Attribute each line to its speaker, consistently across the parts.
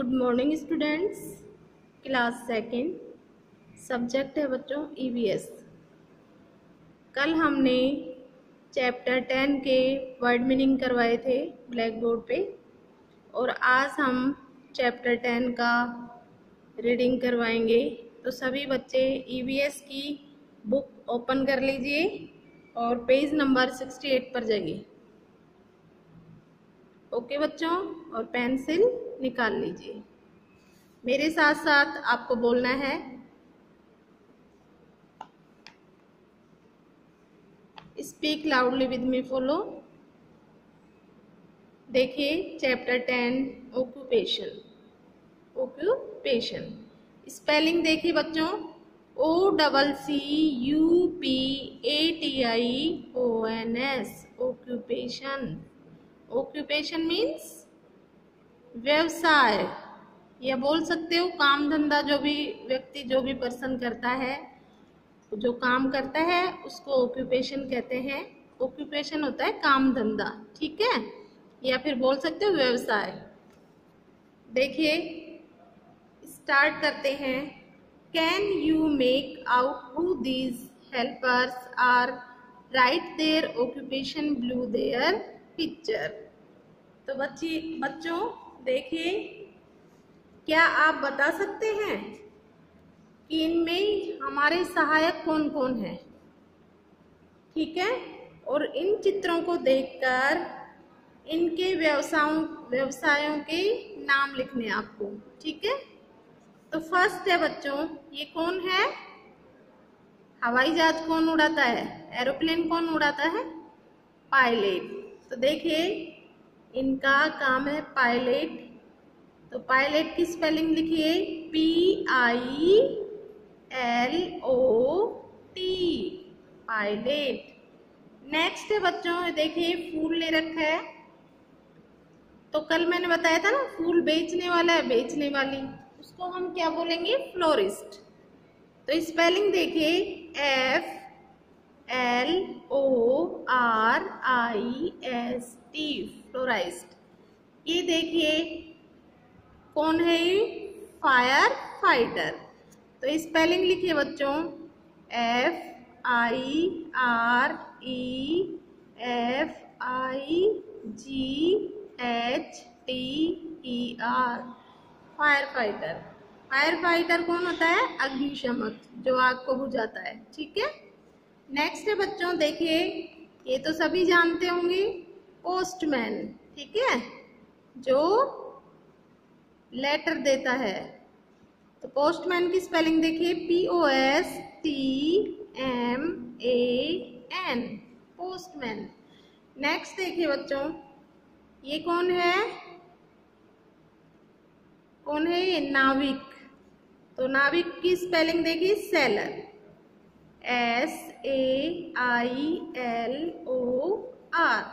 Speaker 1: Good morning students. Class second. Subject है बच्चों EVS कल हमने चैप्टर टेन के वर्ड मीनिंग करवाए थे ब्लैक बोर्ड पे, और आज हम चैप्टर टेन का रीडिंग करवाएँगे। तो सभी बच्चे ईवीएस की बुक ओपन कर लीजिए और पेज नंबर सिक्सटी एट पर जाइए। ओके बच्चों, और पेंसिल निकाल लीजिए। मेरे साथ साथ आपको बोलना है speak loudly with me follow देखिए chapter ten occupation occupation spelling देखिए बच्चों O double C U P A T I O N S occupation occupation means व्यवसाय। या बोल सकते हो, काम धंधा जो भी व्यक्ति, जो भी पर्सन करता है, जो काम करता है, उसको ऑक्यूपेशन कहते हैं। ऑक्यूपेशन होता है काम धंधा, ठीक है? या फिर बोल सकते हो व्यवसाय। देखिए स्टार्ट करते हैं। Can you make out who these helpers are write their occupation blue their picture तो बच्ची, बच्चों, देखिए, क्या आप बता सकते हैं कि इनमें हमारे सहायक कौन कौन है? ठीक है? और इन चित्रों को देखकर इनके व्यवसायों व्यवसायों के नाम लिखने आपको, ठीक है? तो फ़र्स्ट है बच्चों, ये कौन है? हवाई जहाज़ कौन उड़ाता है? एरोप्लेन कौन उड़ाता है? पायलट। तो देखिए, इनका काम है पायलट। तो पायलट की स्पेलिंग लिखिए P I L O T pilot. Next है बच्चों देखिए, फूल ले रखा है। तो कल मैंने बताया था ना, फूल बेचने वाला है, बेचने वाली। उसको हम क्या बोलेंगे? फ्लोरिस्ट तो स्पेलिंग देखिए F L O R I S T florist ये देखिए, कौन है ये? फायर फाइटर तो स्पेलिंग लिखिए बच्चों. F I R E F I G H T E R firefighter firefighter कौन होता है? अग्निशमक, जो आग को बुझाता है, ठीक है? नेक्स्ट है बच्चों, देखिए, ये तो सभी जानते होंगे पोस्टमैन ठीक है? जो लेटर देता है। तो पोस्टमैन की स्पेलिंग देखिए P O S T M A N postman next देखिए बच्चों, ये कौन है? कौन है ये? नाविक। तो नाविक की स्पेलिंग देखिए sailor S A I L O R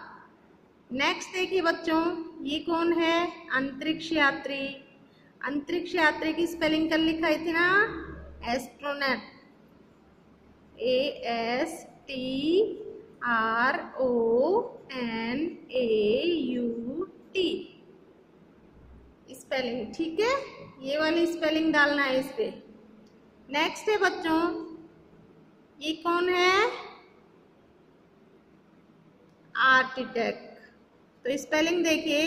Speaker 1: next देखिए बच्चों, ये कौन है? अंतरिक्ष यात्री। अंतरिक्ष यात्री की स्पेलिंग कर लिखाई थी ना? Astronaut A S T R O N A U T spelling ठीक है? ये वाली स्पेलिंग डालना है इस पे। नेक्स्ट है बच्चों ये कौन है? आर्टिटेक्ट तो स्पेलिंग देखिए।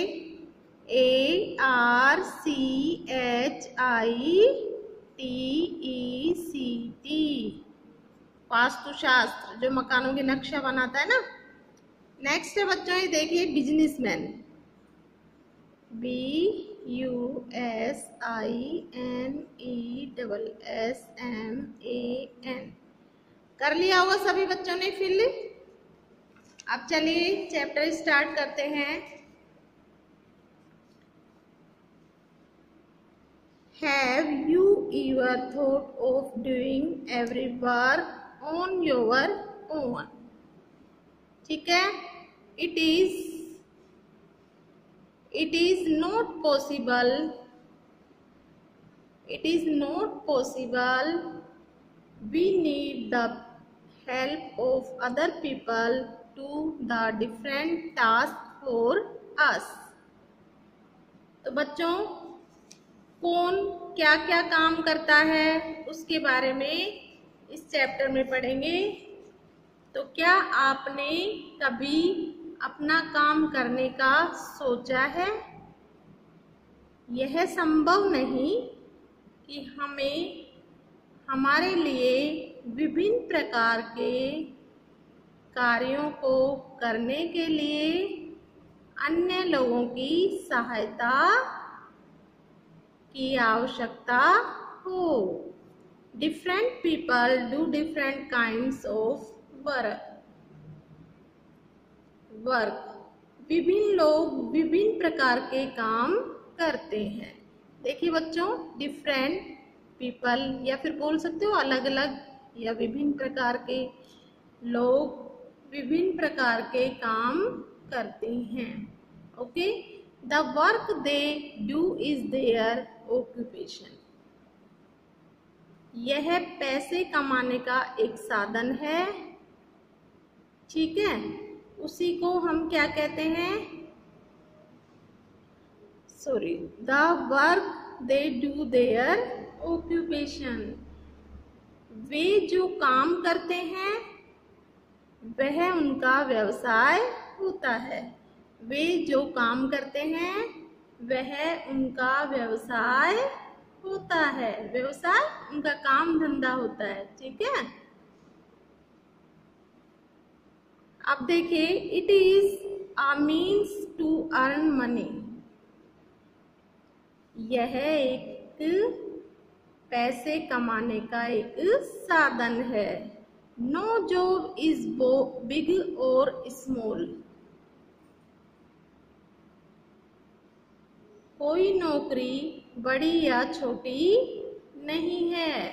Speaker 1: A R C H I T E C T. वास्तुशास्त्र, जो मकानों के नक्शा बनाता है ना। नेक्स्ट है बच्चों, ये देखिए businessman B U S I N E double S M A N कर लिया होगा सभी बच्चों ने फिल। अब चलिए चैप्टर स्टार्ट करते हैं। Have you ever thought of doing every work on your own ठीक है? It is it is not possible it is not possible we need the help of other people to the different task for us. तो बच्चों, कौन क्या क्या काम करता है, उसके बारे में इस चैप्टर में पढ़ेंगे। तो क्या आपने कभी अपना काम करने का सोचा है? यह संभव नहीं कि हमें, हमारे लिए विभिन्न प्रकार के कार्यों को करने के लिए अन्य लोगों की सहायता की आवश्यकता हो। Different people do different kind of work work विभिन्न लोग विभिन्न प्रकार के काम करते हैं। देखिए बच्चों डिफरेंट पीपल या फिर बोल सकते हो अलग अलग या विभिन्न प्रकार के लोग विभिन्न प्रकार के काम करते हैं। Okay the work they do is their occupation यह पैसे कमाने का एक साधन है। ठीक है? उसी को हम क्या कहते हैं? Sorry the work they do their occupation वे जो काम करते हैं, वह उनका व्यवसाय होता है। वे जो काम करते हैं, वह उनका व्यवसाय होता है। व्यवसाय उनका काम धंधा होता है, ठीक है? अब देखिए it is a means to earn money यह एक पैसे कमाने का एक साधन है। नो जॉब इज़ बो, बिग और स्मॉल। कोई नौकरी बड़ी या छोटी नहीं है।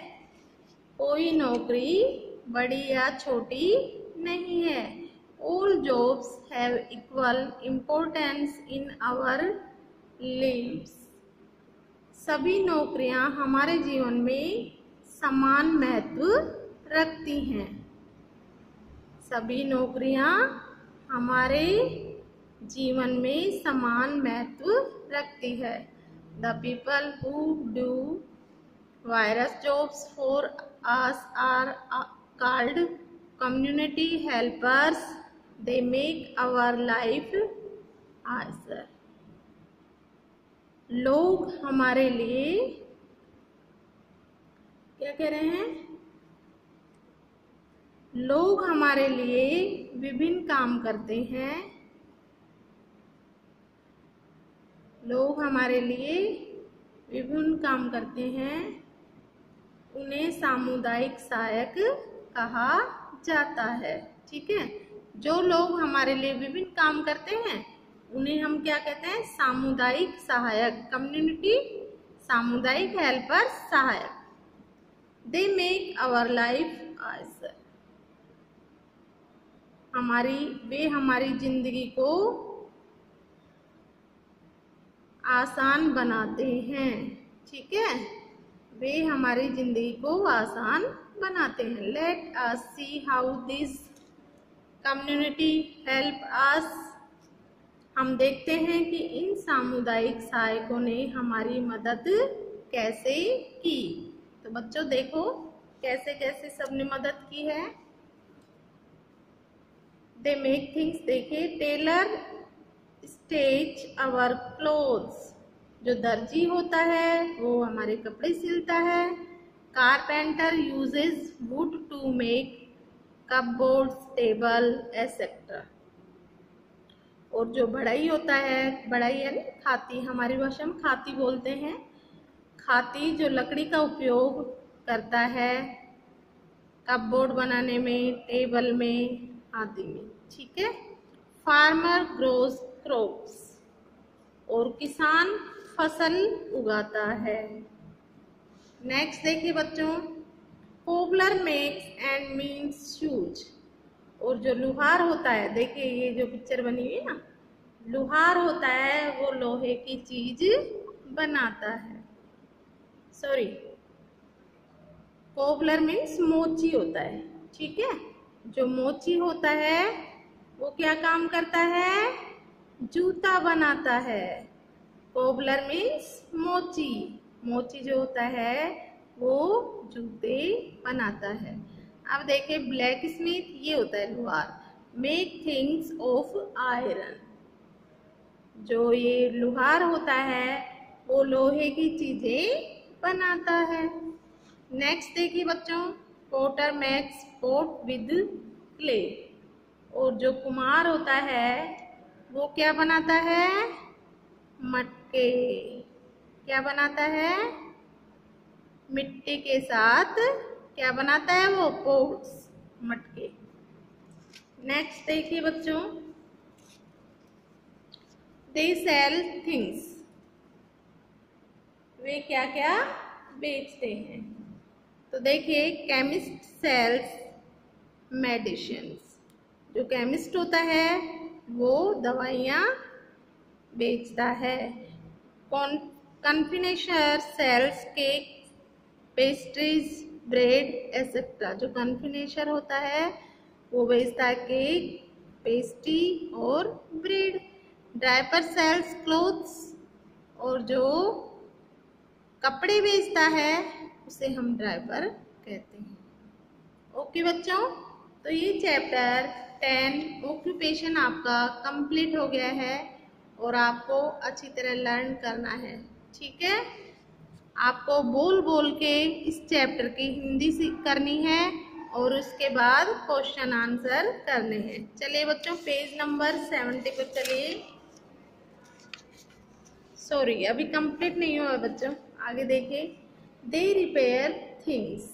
Speaker 1: कोई नौकरी बड़ी या छोटी नहीं है। All jobs have equal importance in our lives सभी नौकरियाँ हमारे जीवन में समान महत्व रखती हैं। सभी नौकरियाँ हमारे जीवन में समान महत्व रखती है। The people who do various jobs for us are called community helpers they make our life easier लोग हमारे लिए क्या कह रहे हैं? लोग हमारे लिए विभिन्न काम करते हैं। लोग हमारे लिए विभिन्न काम करते हैं। उन्हें सामुदायिक सहायक कहा जाता है, ठीक है? जो लोग हमारे लिए विभिन्न काम करते हैं उन्हें हम क्या कहते हैं? सामुदायिक सहायक कम्युनिटी सामुदायिक हेल्पर सहायक। They make our life easier हमारी, वे हमारी ज़िंदगी को आसान बनाते हैं। ठीक है? वे हमारी ज़िंदगी को आसान बनाते हैं। Let us see how this community help us हम देखते हैं कि इन सामुदायिक सहायकों ने हमारी मदद कैसे की। तो बच्चों, देखो कैसे कैसे सबने मदद की है। दे मेक थिंग्स देखे टेलर स्टेच अवर क्लोथ्स जो दर्जी होता है, वो हमारे कपड़े सिलता है। Carpenter uses wood to make cupboard table etcetera और जो बढ़ाई होता है बढ़ाई यानी खाती, हमारी भाषा में खाती बोलते हैं। खाती जो लकड़ी का उपयोग करता है, कपबोर्ड बनाने में, टेबल में, आदि में, ठीक है? फार्मर ग्रोज क्रॉप्स, और किसान फ़सल उगाता है। नेक्स्ट देखिए बच्चों, cobbler makes and mends shoes. और जो लुहार होता है, देखिए ये जो पिक्चर बनी हुई है ना, लुहार होता है, वो लोहे की चीज़ बनाता है। सॉरी कोबलर मीन्स मोची होता है, ठीक है? जो मोची होता है, वो क्या काम करता है? जूता बनाता है। कोबलर मीन्स मोची। मोची जो होता है, वो जूते बनाता है। अब देखिए ब्लैक स्मिथ ये होता है लोहार। मेक थिंग्स ऑफ़ आयरन जो ये लोहार होता है, वो लोहे की चीज़ें बनाता है। नेक्स्ट देखिए बच्चों potter makes pot with clay और जो कुमार होता है, वो क्या बनाता है? मटके। क्या बनाता है? मिट्टी के साथ क्या बनाता है वो? पोट्स मटके। नेक्स्ट देखिए बच्चों। दे सेल थिंग्स वे क्या क्या बेचते हैं। तो देखिए केमिस्ट सेल्स मेडिसिन जो केमिस्ट होता है, वो दवाइयाँ बेचता है। Confectioner sells cake pastries bread etcetera, जो कन्फिनेशर होता है, वो बेचता है केक, पेस्ट्री और ब्रेड। ड्राइपर सेल्स, क्लोथ्स और जो कपड़े बेचता है, उसे हम ड्राइवर कहते हैं। ओके बच्चों तो ये चैप्टर टेन, ऑक्यूपेशन आपका कंप्लीट हो गया है और आपको अच्छी तरह लर्न करना है। ठीक है? आपको बोल बोल के इस चैप्टर की हिंदी सीख करनी है और उसके बाद क्वेश्चन आंसर करने हैं। चलिए बच्चों, पेज नंबर सेवेंटी पर चलिए। सॉरी अभी कंप्लीट नहीं हुआ बच्चों। आगे देखिए। They repair things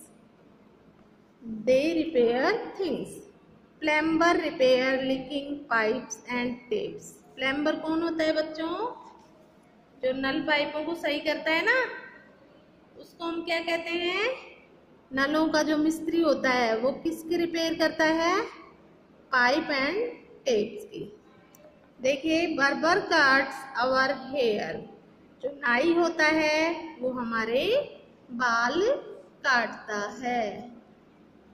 Speaker 1: they repair things plumber repair leaking pipes and taps plumber कौन होता है बच्चों? जो नल पाइपों को सही करता है ना? उसको हम क्या कहते हैं? नलों का जो मिस्त्री होता है, वो किसकी रिपेयर करता है? पाइप एंड टेप्स की। देखिए बर्बर काट्स अवर हेयर जो नाई होता है, वो हमारे बाल काटता है।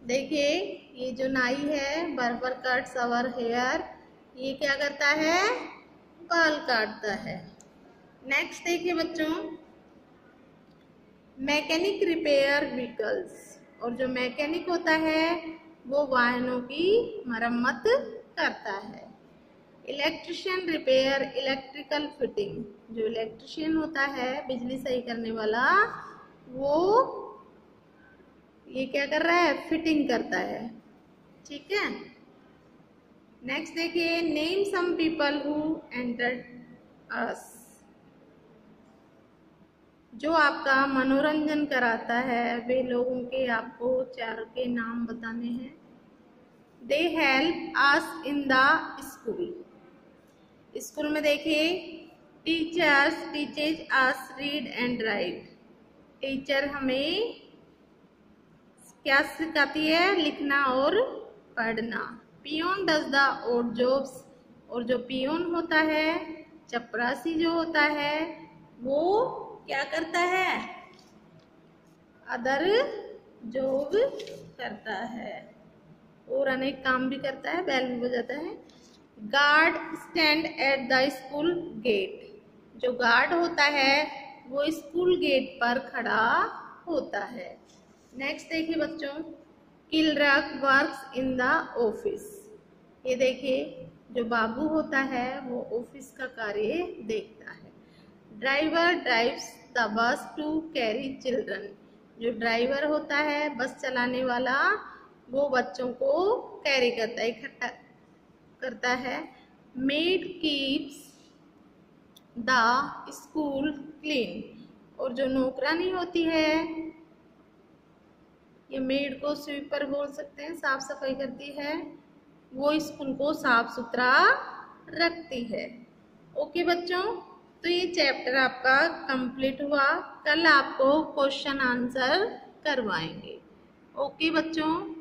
Speaker 1: देखिए, ये जो नाई है बर्बर कट्स अवर हेयर ये क्या करता है? बाल काटता है। नेक्स्ट देखिए बच्चों मैकेनिक रिपेयर व्हीकल्स। और जो मैकेनिक होता है, वो वाहनों की मरम्मत करता है। Electrician repair, electrical fitting. जो इलेक्ट्रिशियन होता है, बिजली सही करने वाला, वो ये क्या कर रहा है? फिटिंग करता है। ठीक है? नेक्स्ट देखिए name some people who entered us जो आपका मनोरंजन कराता है, वे लोगों के आपको चार के नाम बताने हैं। They help us in the school school में देखिए teachers teaches us read and write teacher हमें क्या सिखाती है? लिखना और पढ़ना। Peon does the odd jobs और जो पियोन होता है, चपरासी जो होता है, वो क्या करता है? अदर जॉब करता है। और अनेक काम भी करता है, बैल भी बजाता है। Guard stand at the school gate. जो गार्ड होता है, वो स्कूल गेट पर खड़ा होता है। नेक्स्ट देखिए बच्चों, clerk works in the office ये देखिए, जो बाबू होता है, वो ऑफ़िस का कार्य देखता है। Driver drives the bus to carry children जो ड्राइवर होता है, बस चलाने वाला, वो बच्चों को कैरी करता है, इकट्ठा करता है। Maid keeps the school clean और जो नौकरानी होती है, ये मेड को स्वीपर बोल सकते हैं, साफ़ सफ़ाई करती है। वो स्कूल को साफ़ सुथरा रखती है। ओके बच्चों तो ये चैप्टर आपका कंप्लीट हुआ। कल आपको क्वेश्चन आंसर करवाएँगे। ओके बच्चों?